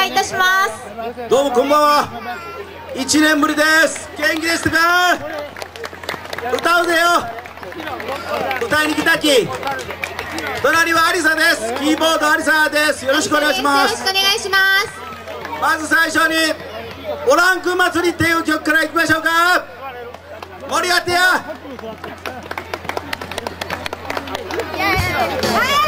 願いいたします。どうもこんばんは。1年ぶりです。元気ですか？歌うぜよ。歌いに来たき。隣はありさです。キーボードありさです。よろしくお願いします。よろしくお願いします。まず最初にオランク祭りっていう曲からいきましょうか。盛り上がってよはい。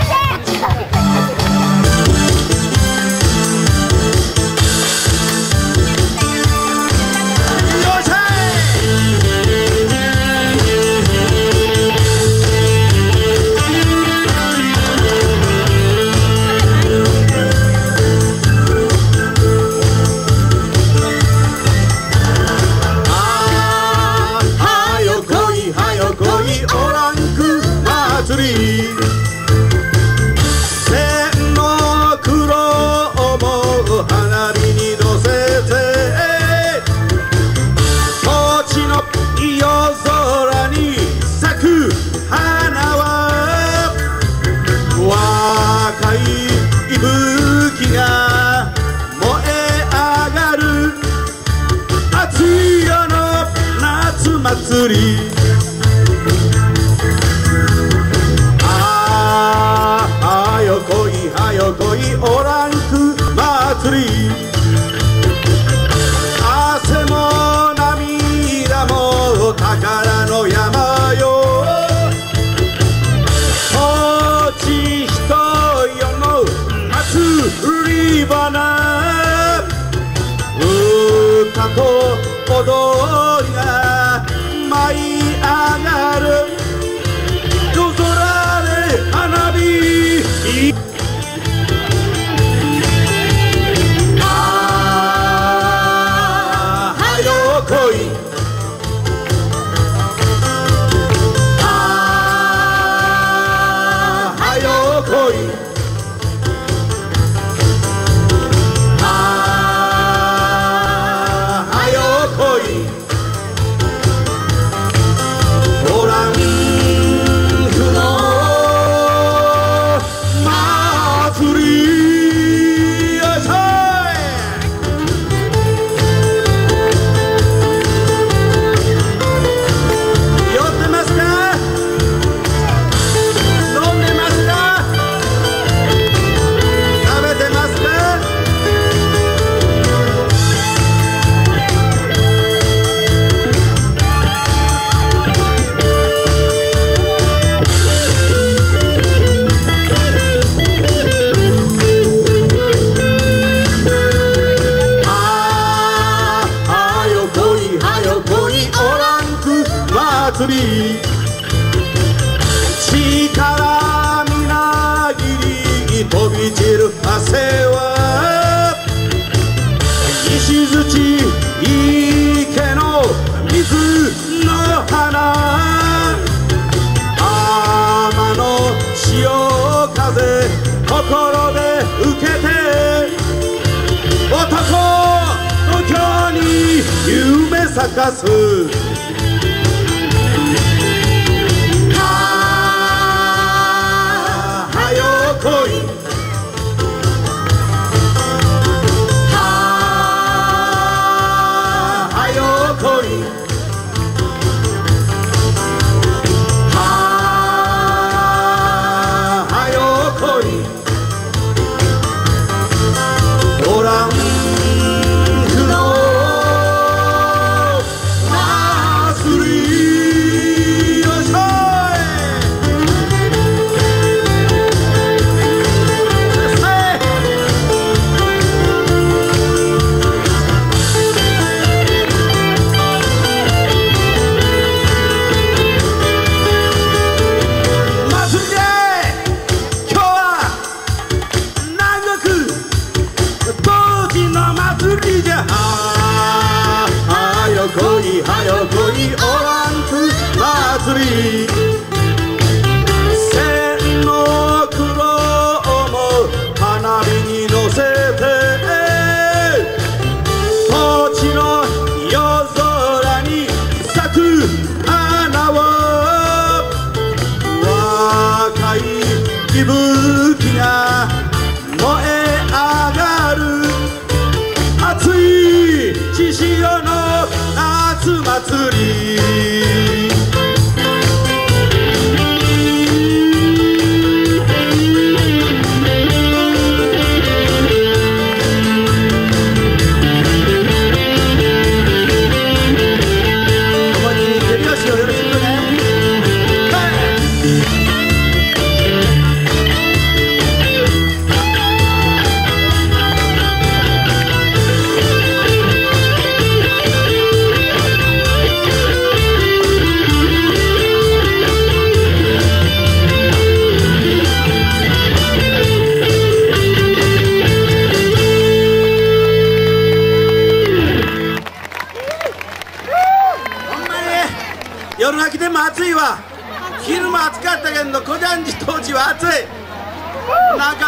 祭り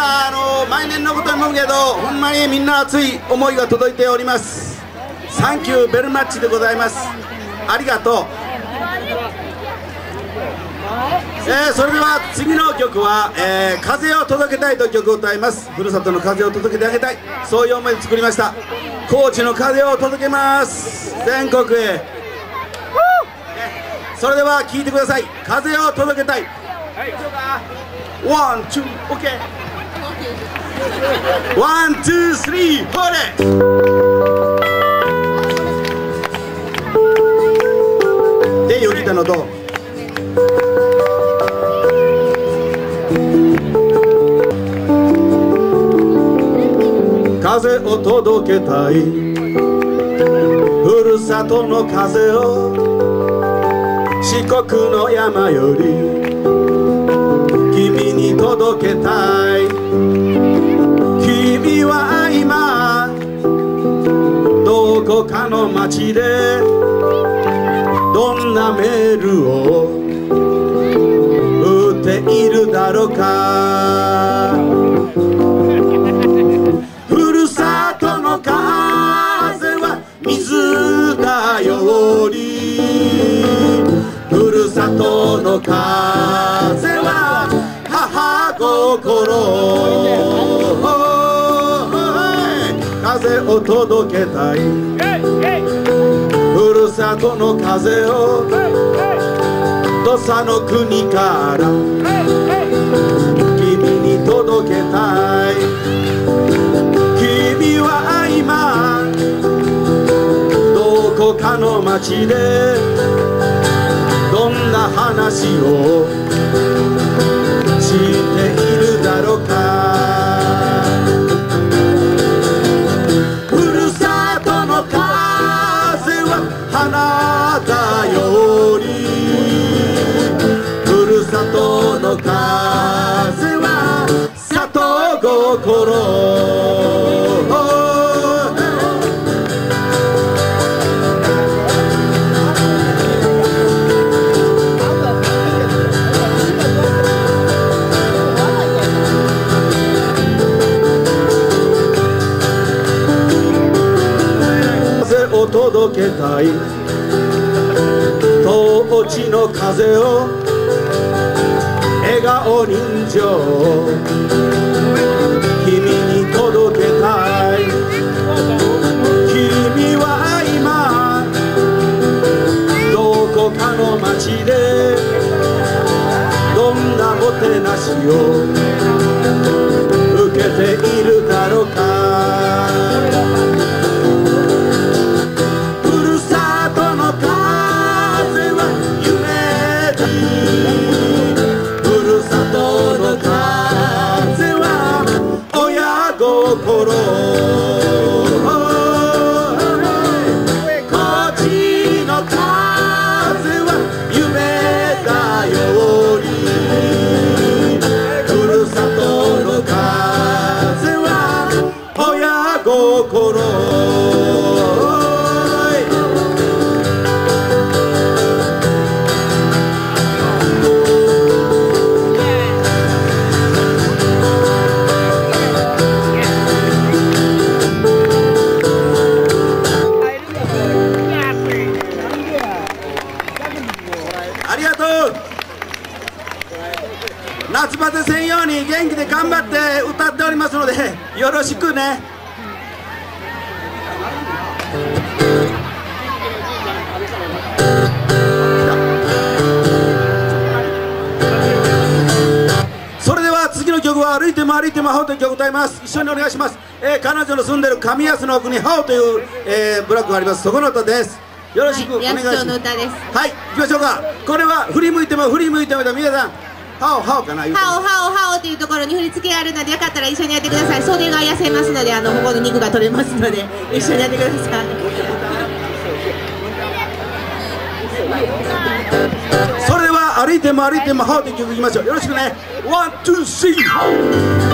なんかあの毎年のことに思うけどほんまにみんな熱い思いが届いております。サンキューベルマッチでございます。ありがとう。えー、それでは次の曲は、えー、風を届けたいと曲を歌います。ふるさとの風を届けてあげたい。そういう思いで作りました。高知の風を届けます。全国へ。それでは聴いてください。風を届けたい。ワン、ツー、オッケーワン、ツー、スリー、ほれで、よぎたのと風を届けたいふるさとの風を四国の山より君に届けたいは今どこかの街でどんなメールを打っているだろうか。ふるさとの風は水だよりふるさとの風は母心。風を届けたい。ふるさとの風を土佐の国から君に届けたい。君は今どこかの街でどんな話をしているだろうかは花だよりふるさとの風は里心。届けたい。当地の風を笑顔人情君に届けたい。君は今どこかの街でどんなもてなしを一緒にお願いします、えー彼女の住んでる上安の奥にハオという、えーブラックがありますそこの歌ですよろしくお願いします、はい、の歌です。はい、行きましょうか。これは振り向いても振り向いても皆さん、ハオハオかなハオハオハオというところに振り付けがあるのでよかったら一緒にやってください。袖が痩せますのであのここの肉が取れますので一緒にやってください。それでは歩いても歩いてもハオという曲いきましょう。よろしくね。ワン、ツー、スリー。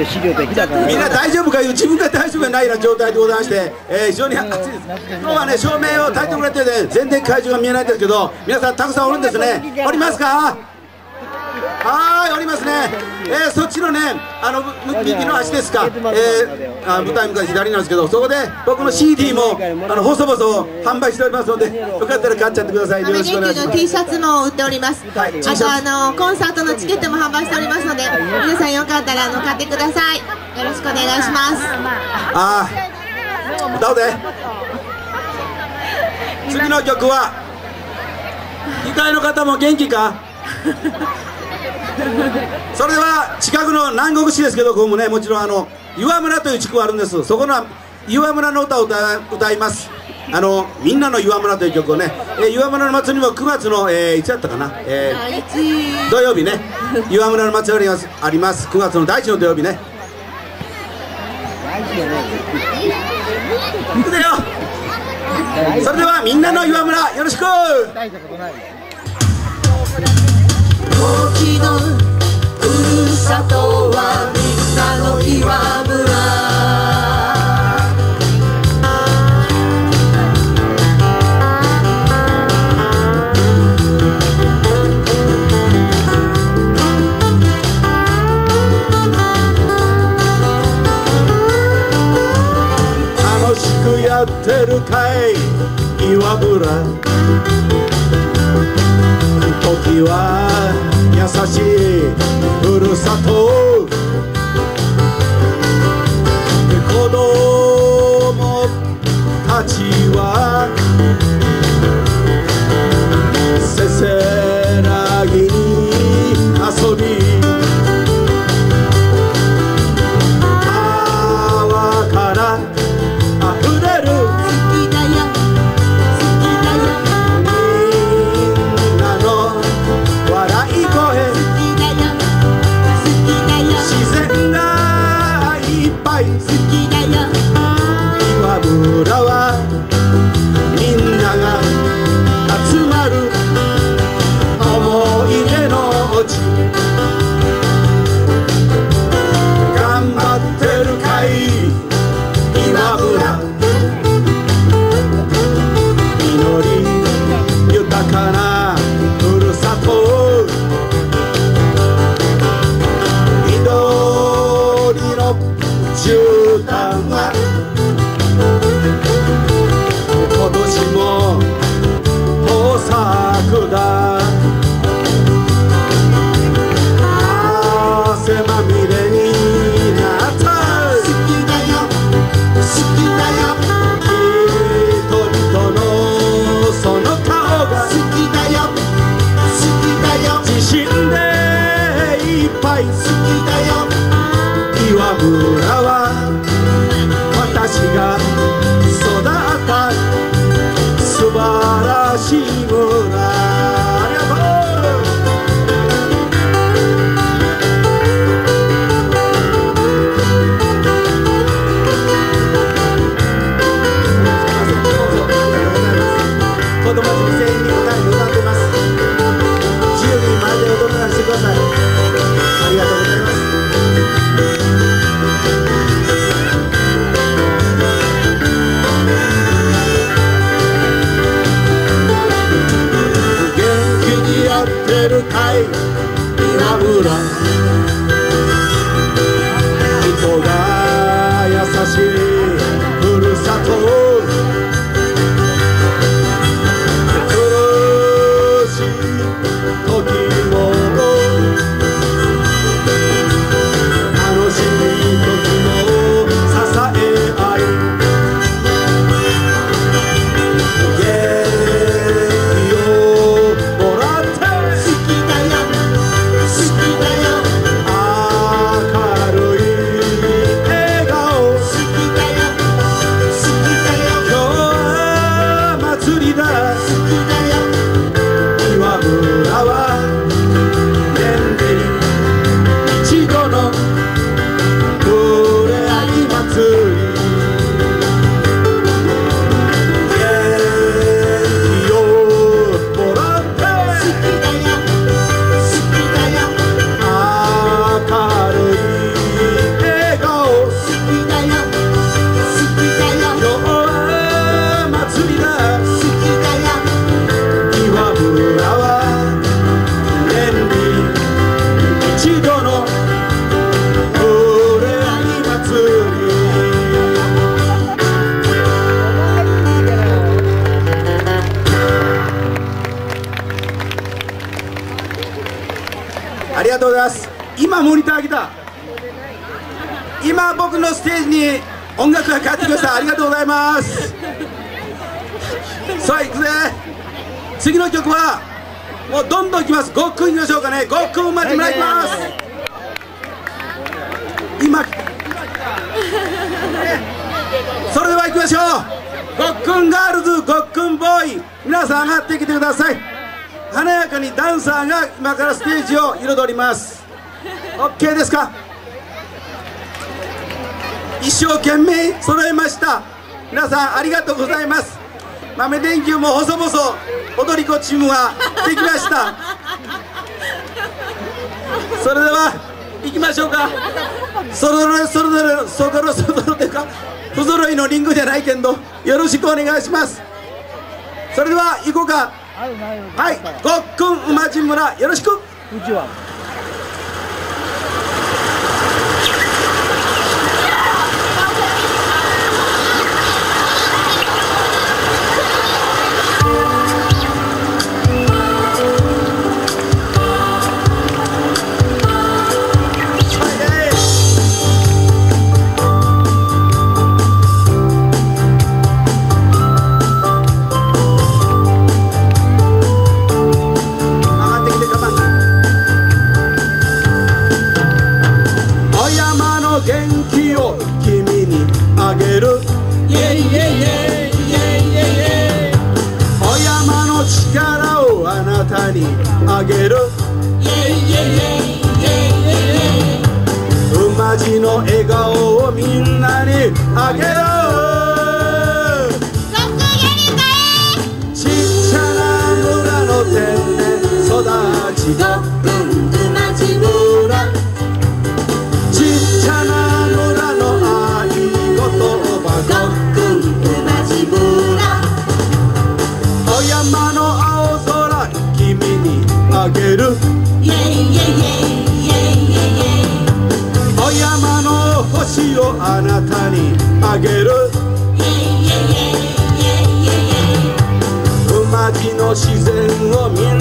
うんちゃんと資料で日高みんな大丈夫かいう自分が大丈夫がないような状態でございまして、えー非常に暑いです今日はね照明を焚いてくれてね全然会場が見えないんですけど皆さんたくさんおるんですね。おりますか？はいおりますね、えーそっちのねあのむ右の足ですか、えーあ舞台向かい左なんですけどそこで僕の CD もあの細々販売しておりますのでよかったら買っちゃってください。よろしくお願いします。T シャツも売っております、はい、あとあのコンサートのチケットも販売しておりますので皆さんよかったらあの買ってください。よろしくお願いします。ああ歌うぜ。次の曲は2階の方も元気か？それでは近くの南国市ですけどここもねもちろんあの岩村という地区があるんです。そこの岩村の歌を歌歌います。あのみんなの岩村という曲をね、えー、岩村の祭りも9月の、えー、いつやったかな、えー、土曜日ね。岩村の祭りがあります。9月の第一の土曜日ね。行くぜよ。それではみんなの岩村よろしく。時のふるさとは朝の岩村やってるかい？岩村。時は優しい。ふるさと。you are. 今からステージを彩ります。OK ですか？一生懸命揃えました。皆さんありがとうございます。豆電球も細々踊り子チームはできました。それでは行きましょうか。そろそろそろそろそろそろというか不揃いのリングじゃないけどよろしくお願いします。それでは行こうか。はいごっくん馬路村よろしく。うちはをみんなにあげるちっちゃな村の天然育ち。があげる。馬路の自然をみ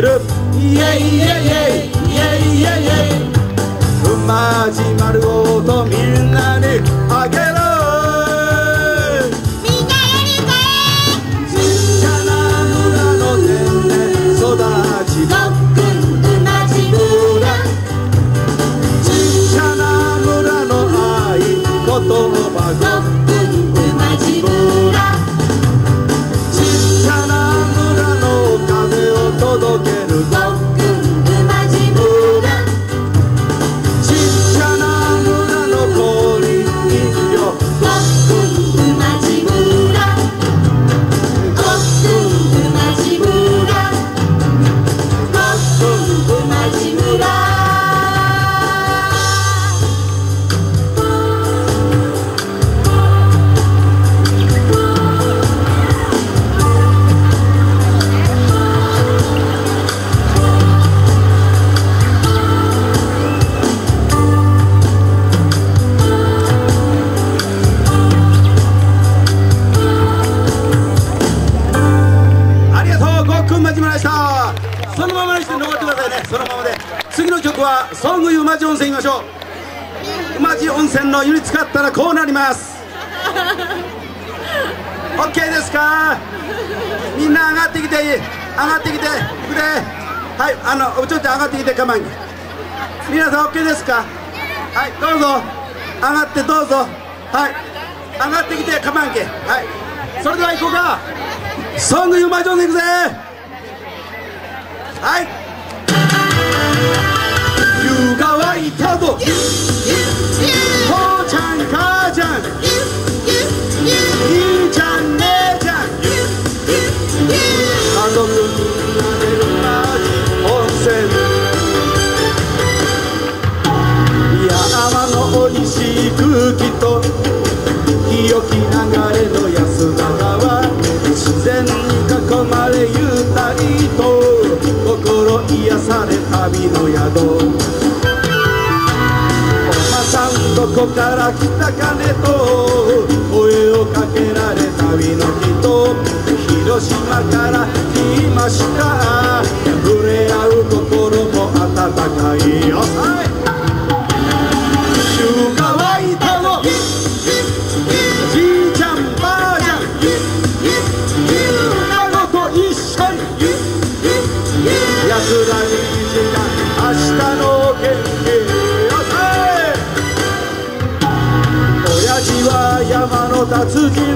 る。イエイイエイイエイイエイイエイ。イエイ馬路丸ごとみんなて腕はいあのちょっと上がってきて我慢皆さん OK ですか？はいどうぞ。上がってどうぞ。はい上がってきて我慢けはい。それでは行こうか。ソング湯町温泉行くぜ。はい。湯が湧いたぞ。父ちゃん母ちゃん。兄ちゃん姉ちゃん。気と清き流れの安田川自然に囲まれゆったりと心癒され旅の宿おばさんどこから来たかねと声をかけられ旅の人広島から来ました。触れ合う心も温かいよ。做到自己。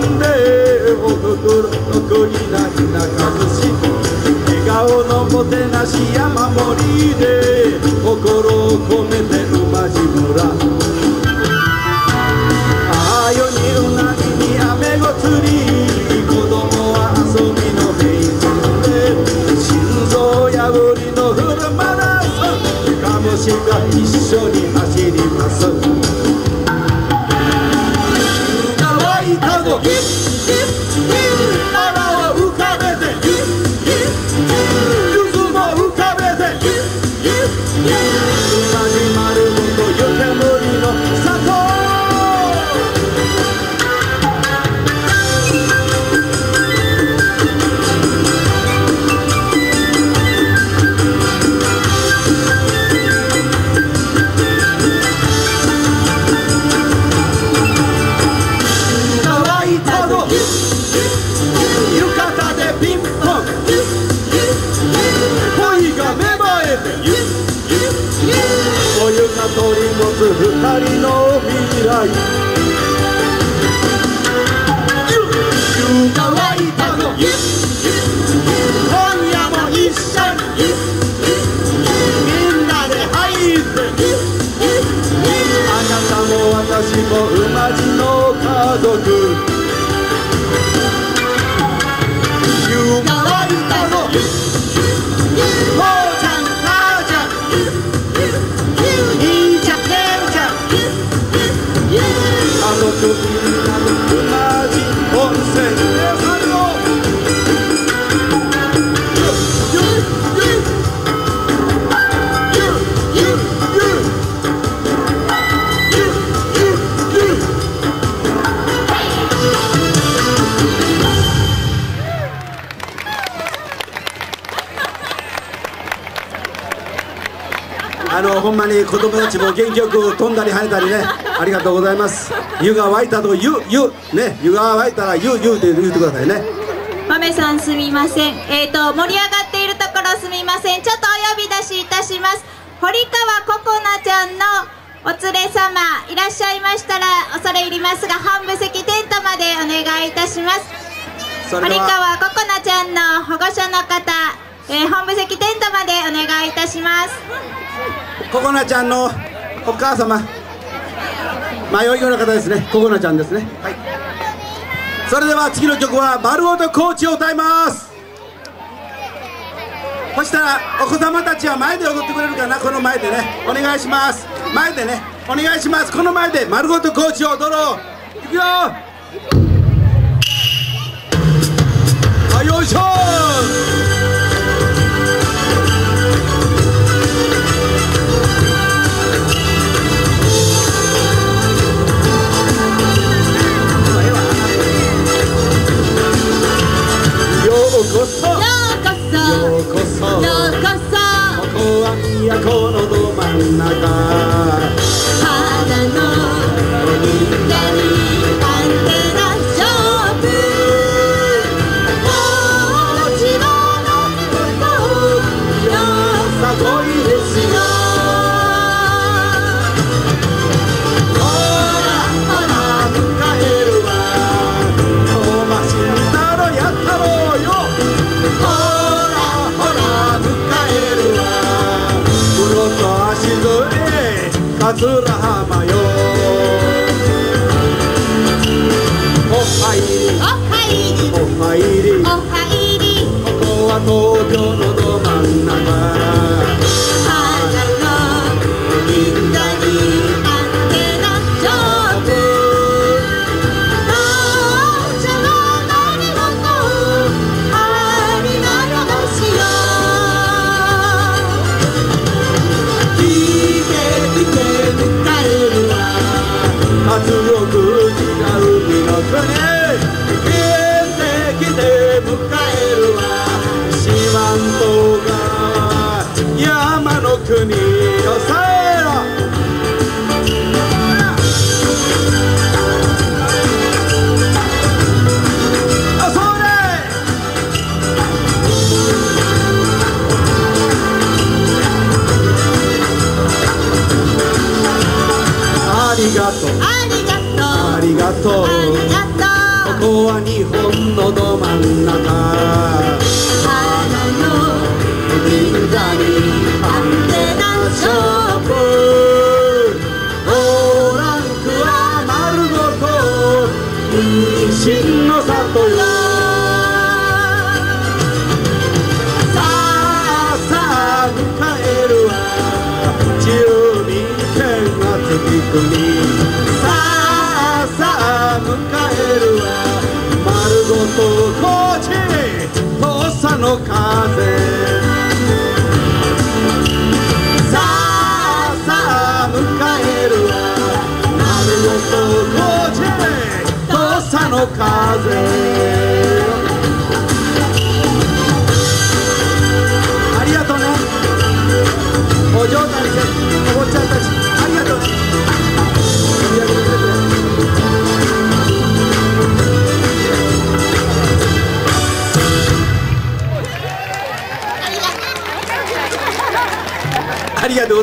乾いたぞ子供たちも元気よく飛んだり跳ねたりね。ありがとうございます。湯が沸いたと湯湯ね。湯が沸いたら湯湯って言ってくださいね豆さんすみませんえっ、と盛り上がっているところすみませんちょっとお呼び出しいたします堀川ココナちゃんのお連れ様いらっしゃいましたら恐れ入りますが半部席テントまでお願いいたします堀川ココナちゃんの保護者の方、えー本部席テントまでお願います。ココナちゃんのお母様。迷いような方ですね。ココナちゃんですね。はい。それでは次の曲は「丸ごとコーチ」を歌います。そしたらお子様たちは前で踊ってくれるかな？この前でね。お願いします。前でね。お願いします。この前で丸ごとコーチを踊ろう。いくよ。はいよいしょこそ。ようこそ。ようこそ。ようこそ。ここは都のど真ん中 Madhur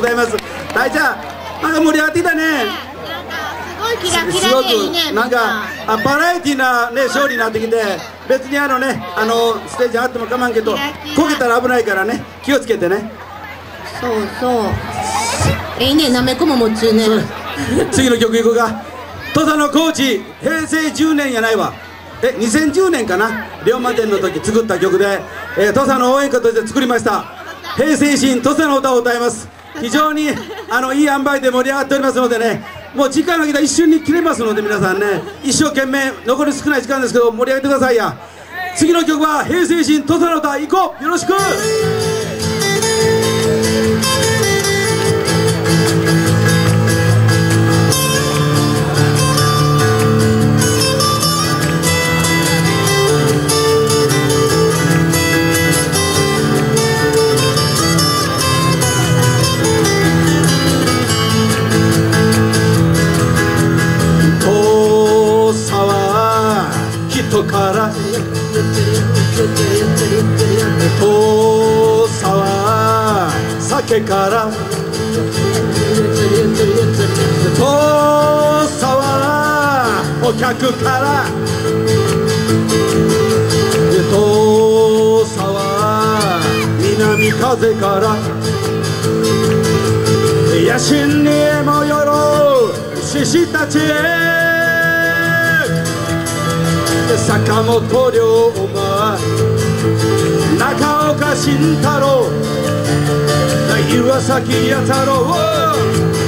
ありがとうございます。大ちゃんなんか盛り上がってきたね。すごいキラキラでいいねくな。んかあバラエティーなねショーになってきて別にあのねあのステージあっても構わんけどこけたら危ないからね気をつけてね。そうそう。いいねなめこも持つね。次の曲いこうか。土佐の高知平成10年やないわ。え2010年かな。龍馬伝の時作った曲で、えー土佐の応援歌として作りました。平成新土佐の歌を歌います非常にあのいい塩梅で盛り上がっておりますのでねもう時間が来たら一瞬に切れますので皆さんね一生懸命残り少ない時間ですけど盛り上げてくださいや。次の曲は平成新土佐の歌行こう。よろしく。人から土佐は酒から土佐はお客から土佐は南風から野心にもよろう獅子たちへ。坂本龍馬中岡慎太郎岩崎弥太郎。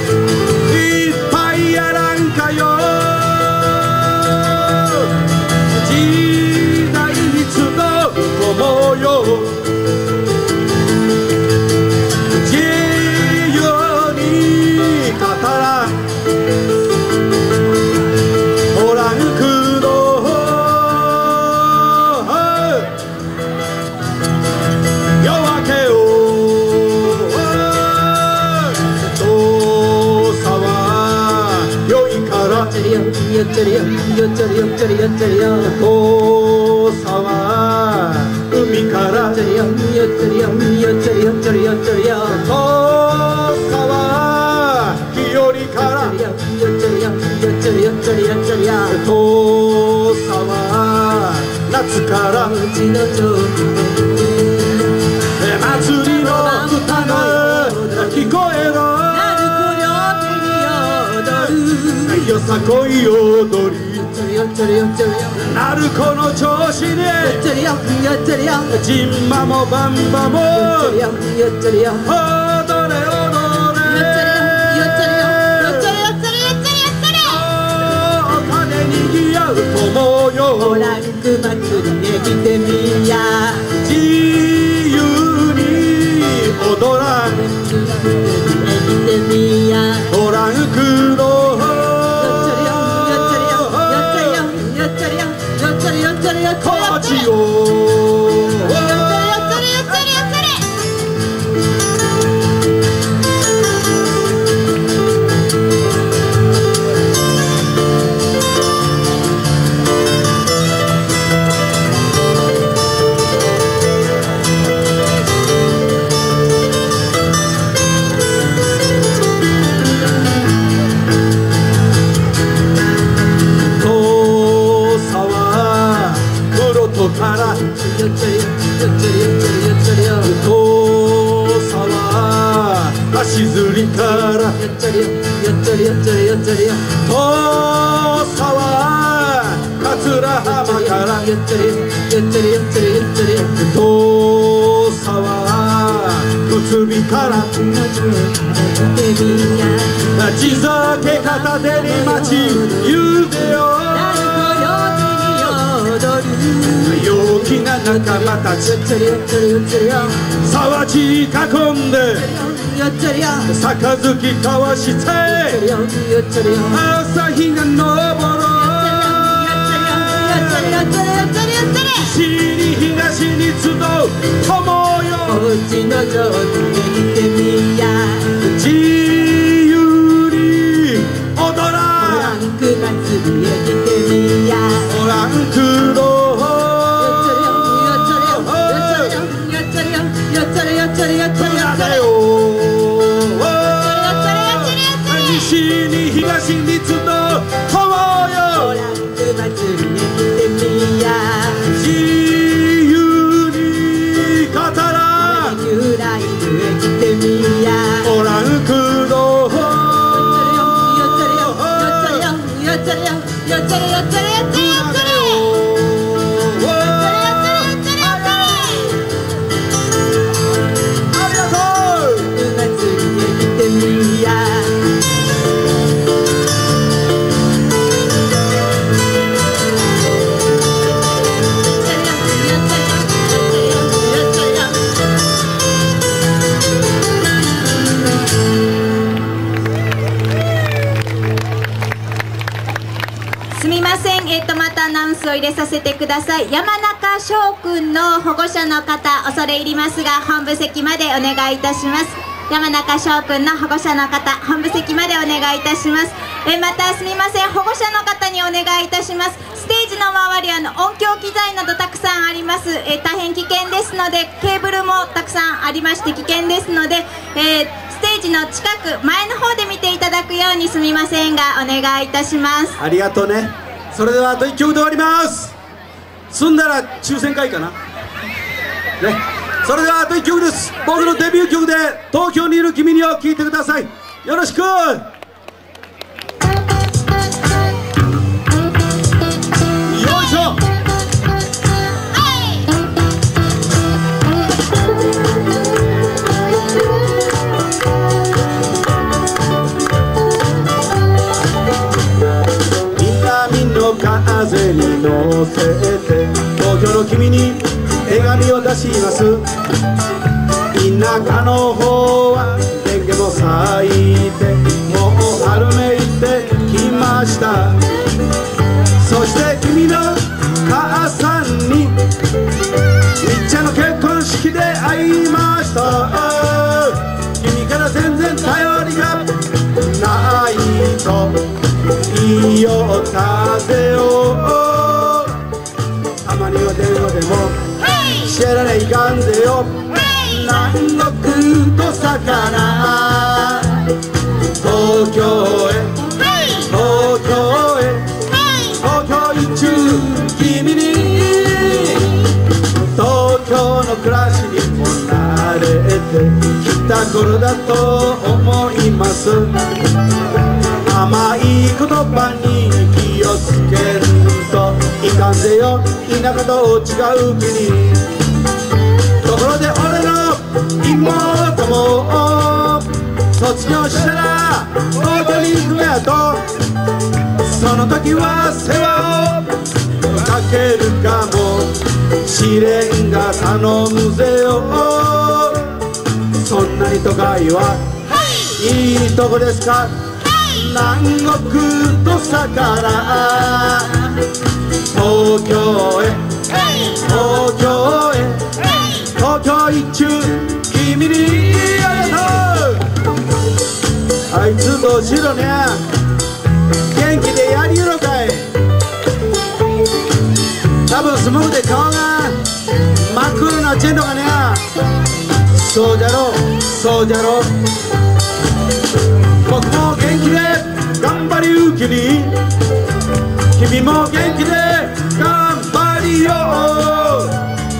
ジンマもバンバも踊れ踊れよっちゃりよよっちゃりよよっちゃりよっちゃりよっちゃりよっちゃりお金にぎやう友よ。オランク祭りで来てみ気な仲間たち沢地囲んで杯交わして朝日が昇る西に東に集う友よ自由に踊らトあナウンスを入れさせてください。山中翔くんの保護者の方恐れ入りますが本部席までお願いいたします。山中翔くんの保護者の方本部席までお願いいたします。えまたすみません。保護者の方にお願いいたします。ステージの周りあの音響機材などたくさんあります。え大変危険ですのでケーブルもたくさんありまして危険ですので、えーステージの近く前の方で見ていただくようにすみませんがお願いいたします。ありがとうね。それではあと1曲で終わります。済んだら抽選会かな。ね。それではあと1曲です。僕のデビュー曲で「東京にいる君に」を聴いてください。よろしく。風に乗せて東京の君に手紙を出します。田舎の方はレンゲも咲いてもう春めいてきました。そして君の母さんにみっちゃんの結婚式で会いました。君から全然頼りがないと言いよった。国と魚東京へ。東京へ。東京一中君に。東京の暮らしにも慣れてきた頃だと思います。甘い言葉に気をつけるといかんぜよ。田舎と違う国ところで俺の妹も。卒業したら東京に行くやと。その時は世話をかけるかも試練が頼むぜよ。そんなに都会はいいとこですか？南国と魚東京へ。東京へ。東京一中。君にありがとうあいつとしろね元気でやりよろかい。多分スモーで顔が真っ黒なチェンドがね。そうじゃろそうじゃろ僕も元気で頑張りうきに。君も元気で頑張りよ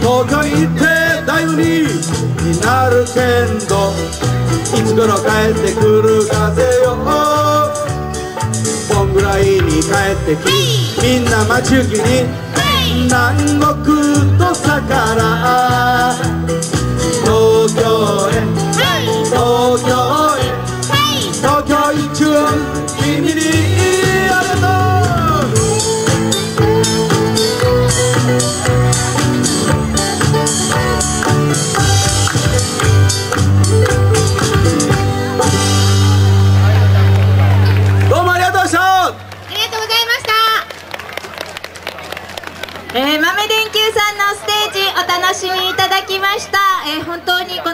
東京行ってになるけんどいつ頃帰ってくる風よ。こんぐらいに帰ってきみんな待ち受けに南国とから東京へ東京へ東京一中。本当にこの